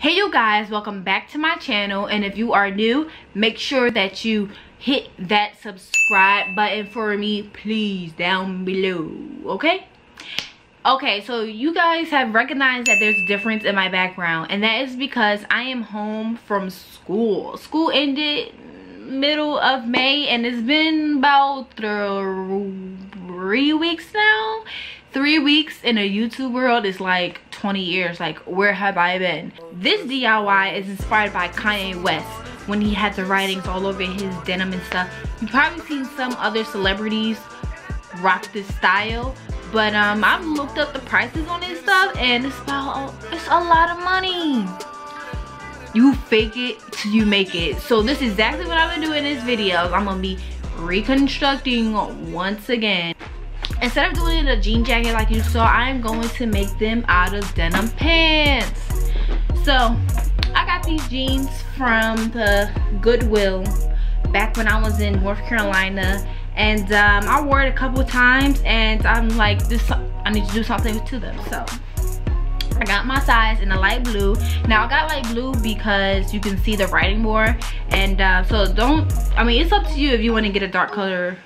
hey you guys welcome back to my channel and if you are new make sure that you hit that subscribe button for me please down below okay? Okay so you guys have recognized that there's a difference in my background and that is because i am home from school. School ended middle of may and it's been about three weeks now. Three weeks in a youtube world is like 20 years like where have i been? This diy is inspired by kanye west when he had the writings all over his denim and stuff. You've probably seen some other celebrities rock this style but um i've looked up the prices on this stuff and it's about it's a lot of money. You fake it till you make it. So this is exactly what i've been doing in this video. I'm gonna be reconstructing once again instead of doing a jean jacket like you saw i'm going to make them out of denim pants. So i got these jeans from the goodwill back when i was in north carolina. And um, i wore it a couple times and i'm like this i need to do something to them so I got my size in a light blue. Now I got light blue because you can see the writing more. And uh, so don't, I mean, it's up to you if you want to get a dark color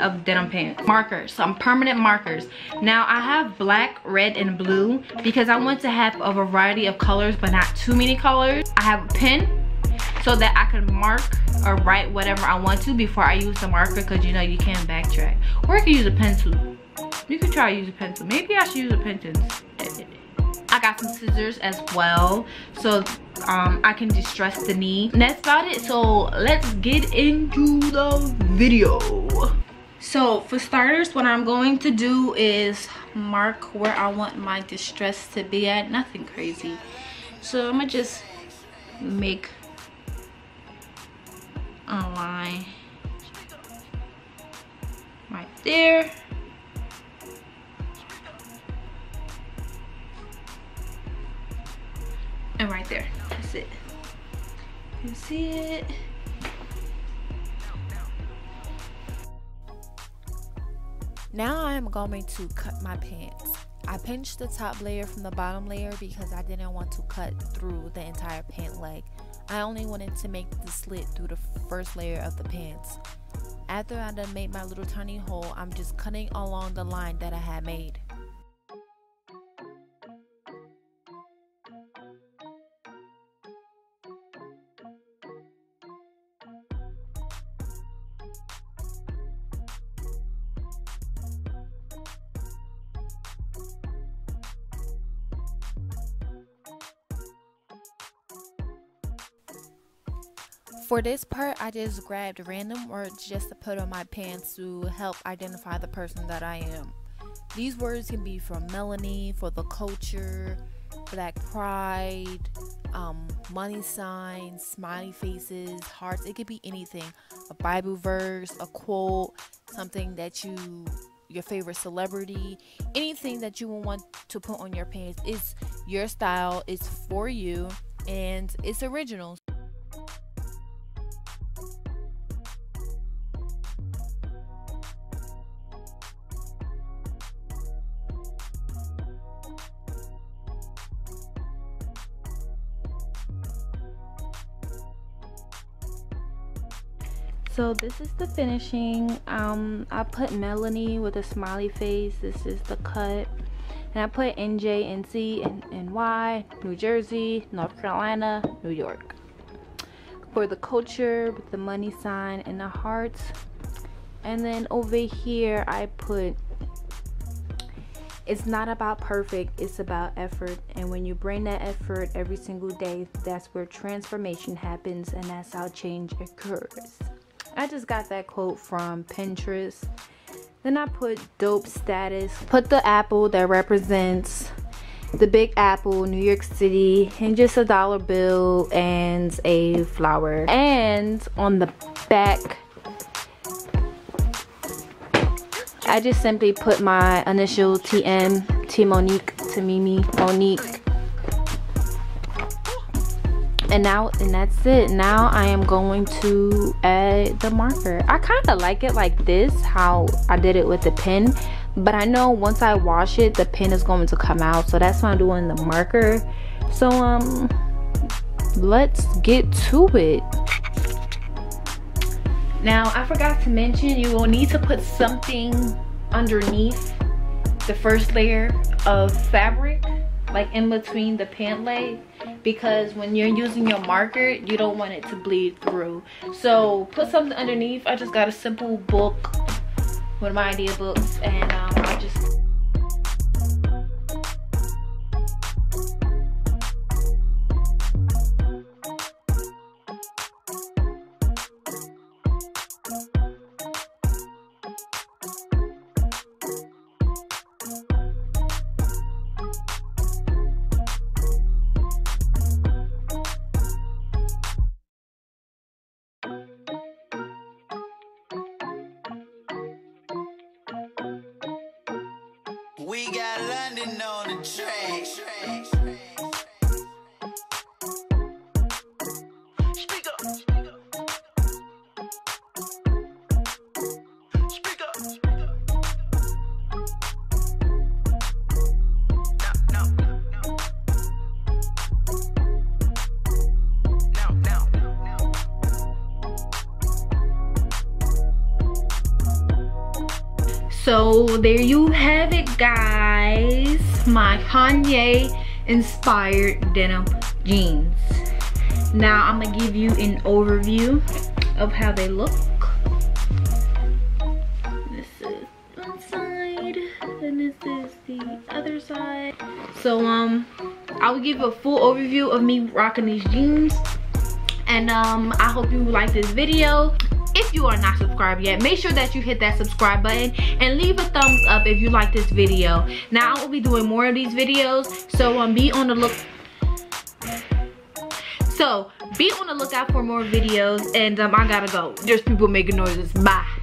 of denim pants. Markers, some permanent markers. Now I have black, red, and blue because I want to have a variety of colors but not too many colors. I have a pen so that I can mark or write whatever I want to before I use the marker because you know you can't backtrack. Or I can use a pencil. You can try to use a pencil. Maybe I should use a pencil. Got some scissors as well so um, I can distress the knee. And that's about it. So let's get into the video. So for starters, what I'm going to do is mark where I want my distress to be at. Nothing crazy. So I'm gonna just make a line right there. And right there, that's it. You see it? Now I am going to cut my pants. I pinched the top layer from the bottom layer because I didn't want to cut through the entire pant leg. I only wanted to make the slit through the first layer of the pants. After I done made my little tiny hole, I'm just cutting along the line that I had made. For this part, I just grabbed random words just to put on my pants to help identify the person that I am. These words can be from melanin, for the culture, black pride, um, money signs, smiley faces, hearts. It could be anything. A Bible verse, a quote, something that you, your favorite celebrity, anything that you want to put on your pants. It's your style, it's for you, and it's original. So this is the finishing. Um i put melanin with a smiley face. This is the cut. And i put nj nc and ny new jersey north carolina new york. For the culture with the money sign and the hearts. And then over here i put it's not about perfect it's about effort. And when you bring that effort every single day that's where transformation happens and that's how change occurs I just got that quote from Pinterest. Then I put dope status. Put the apple that represents the Big Apple, New York City, and just a dollar bill and a flower. And on the back, I just simply put my initial TM, T Monique, Ta-Mimi, Monique, and now and that's it. Now i am going to add the marker. I kind of like it like this how i did it with the pen but i know once i wash it the pen is going to come out. So that's why i'm doing the marker. So um let's get to it. Now, I forgot to mention, you will need to put something underneath the first layer of fabric, like in between the pant leg, because when you're using your marker, you don't want it to bleed through. So put something underneath. I just got a simple book, one of my idea books, and um, We got London on the track. So there you have it guys. My kanye inspired denim jeans. Now i'm gonna give you an overview of how they look. This is one side and this is the other side. So um i will give a full overview of me rocking these jeans. And um i hope you like this video if you are not subscribed yet make sure that you hit that subscribe button and leave a thumbs up if you like this video. Now i will be doing more of these videos so um be on the look so be on the lookout for more videos and um i gotta go. There's people making noises. Bye